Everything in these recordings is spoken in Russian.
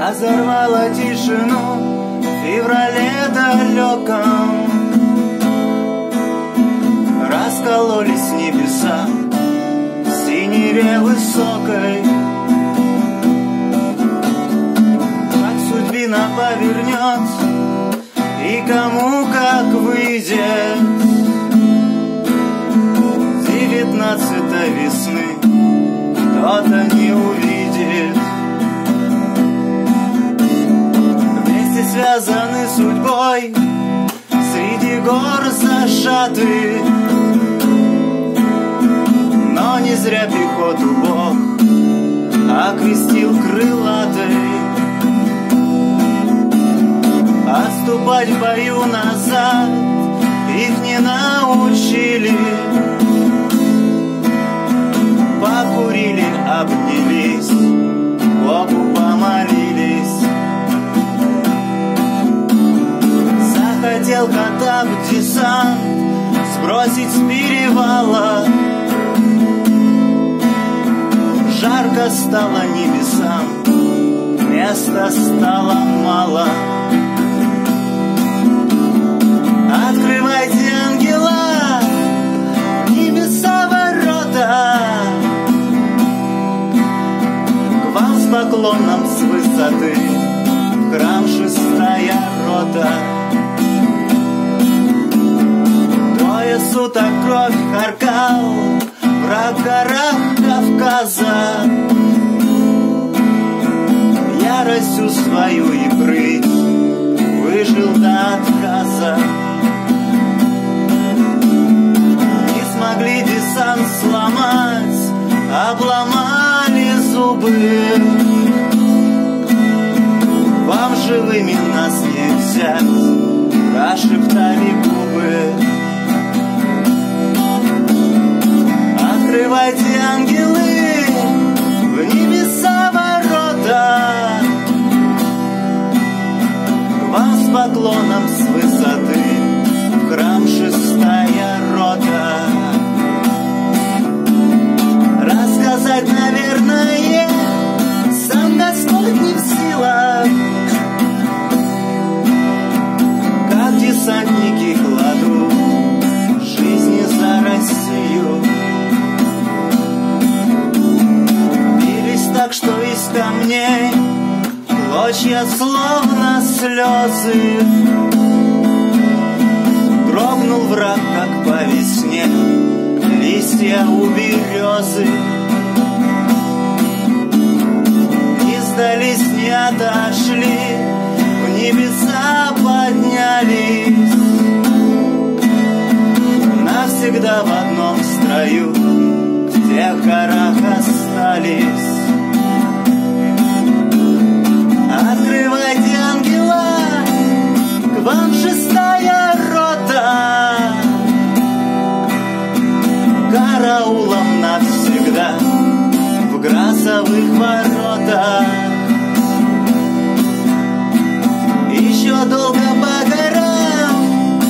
Разорвала тишину в феврале далеком. Раскололись небеса в синеве высокой Как судьбина повернет и кому как выйдет Девятнадцатой весны кто-то не увидит. Связаны судьбой Среди гор зажаты Но не зря пехоту Бог Окрестил крылатой Отступать в бою назад Их не научили хотел кота в десант Сбросить с перевала. Жарко стало небесам Места стало мало. Открывайте, ангела Небеса ворота. К вам с поклоном с высоты храм шестая рота суток кровь харкал В горах Кавказа. Яростью свою и прыть Выжил до отказа. Не смогли десант сломать Обломали зубы. Вам живыми нас не взять Прошептали губы Открывайте, ангелы, в небеса ворота. Вам с Клочья словно слезы. Дрогнул враг, как по весне Листья у березы. Сдались, не отошли В небеса поднялись. Навсегда в одном строю В тех горах остались Караулом навсегда в грасовых воротах. Еще долго по горам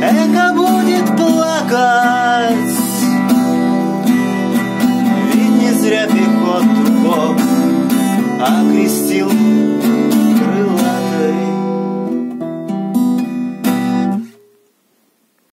эхо будет плакать. Ведь не зря пехоту Бог окрестил